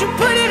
you put it